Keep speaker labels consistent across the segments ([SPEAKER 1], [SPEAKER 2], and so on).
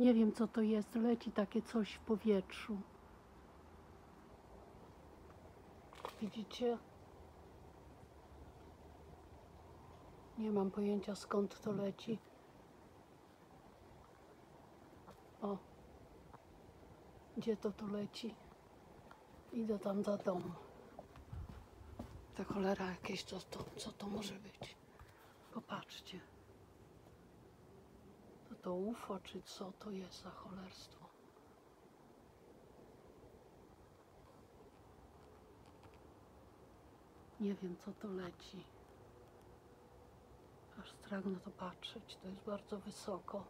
[SPEAKER 1] Nie wiem co to jest, leci takie coś w powietrzu. Widzicie? Nie mam pojęcia skąd to leci. O, gdzie to tu leci? Idę tam za dom. Ta cholera jakieś, co to, co to może być? Popatrzcie. To UFO, czy co to jest za cholerstwo? Nie wiem, co to leci. Aż strach na to patrzeć. To jest bardzo wysoko.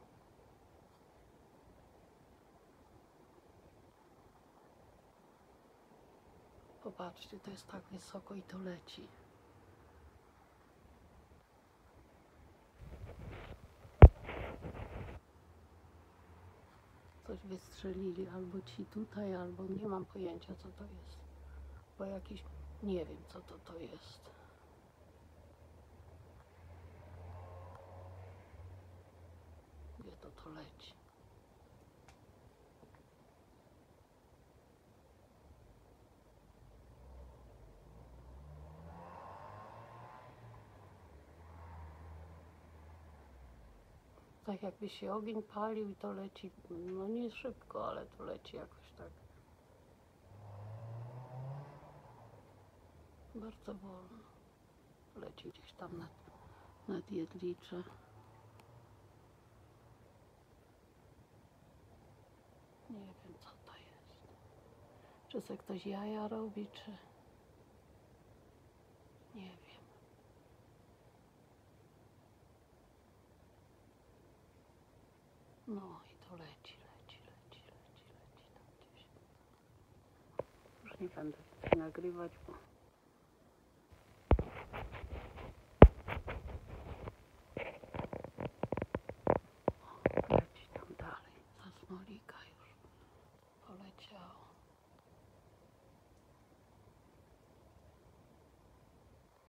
[SPEAKER 1] Popatrzcie, to jest tak wysoko i to leci. Coś wystrzelili albo ci tutaj, albo nie mam pojęcia co to jest. Bo jakiś, nie wiem co to to jest. Gdzie to to leci? Tak jakby się ogień palił i to leci, no nie szybko, ale to leci jakoś tak. Bardzo wolno. Leci gdzieś tam nad, nad Jedlicze. Nie wiem co to jest. Czy se ktoś jaja robi, czy... Nie wiem. No i to leci, leci, leci, leci, leci tam gdzieś. Już nie będę nagrywać, bo...